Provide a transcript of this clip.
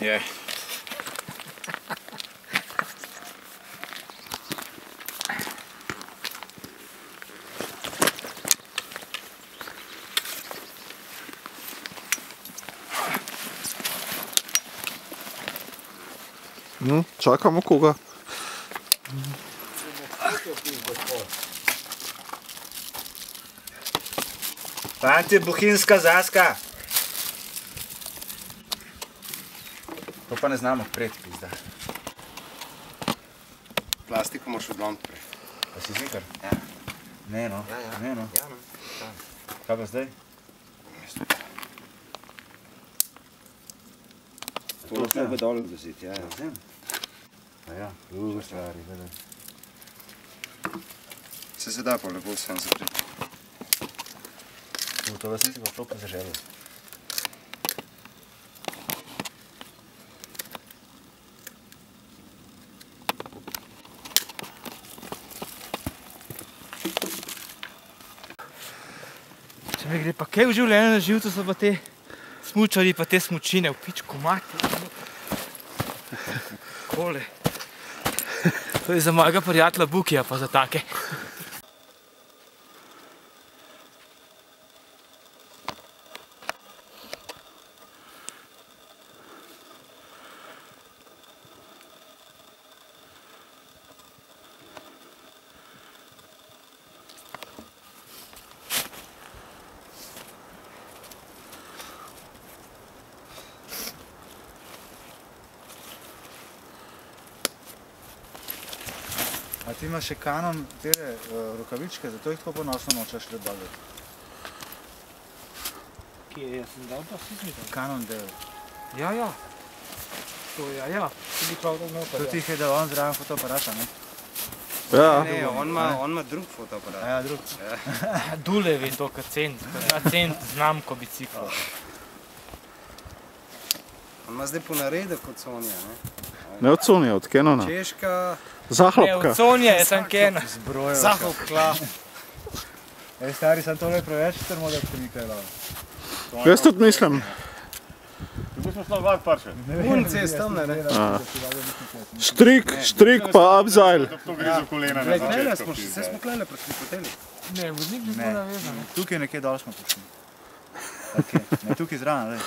Je. Hm, čakamo koga. Fanti, bohinjska zaska. To pa ne znamo pred, pizda. Plastiko moraš odlomiti prej. Pa si zikar? Ja. Ne no, Ja, ja. ne no. Ja, no. Kaj pa zdaj? To lahko bi dol vzeti, ja. ja. Vzem. A ja, drugo stvari, gledaj. Se se da pa lepo sem zapreti. To vas nisi pa prav pozaželil. Če mi gre pa kaj v življenju na živce, so pa te smučari, pa te smučine v pičku mati. Kole. To je za mojega prijatelja Bukija, pa za take. A ti imaš še kanon, te uh, rokavičke, zato jih tako ponosno nočeš le dobiti. Kje je, sem dal pa si zmital. Kanon del. Ja, ja. To je, ja, ja. Tudi prav, da ne To ti jih je dal on zraven fotoaparata, ne? Ja, Ne, on ima, on ima drug fotoaparat. Ja, drug. Dulev je to, kot cent. Na cent znamko biciklov. On ima zdaj ponaredek od Sonja, ne? ne od Sonja, od Kenona. Češka, Ne, Zahlapka. od Sonja je sem Ken. Zbrojo. zahopkla. Ej, stari, sem tole preveč strmo, da ti nekaj dal. Jaz tudi mislim. Punce s tam, ne, ne. Štrik, štrik pa upzajl. Glej, klele smo, še- smo klele prišli hoteli. Ne, vodnik bi Ne. bil navezan. Tukaj nekje dol smo prišli. Okay. Ne, tukaj zraven, lej.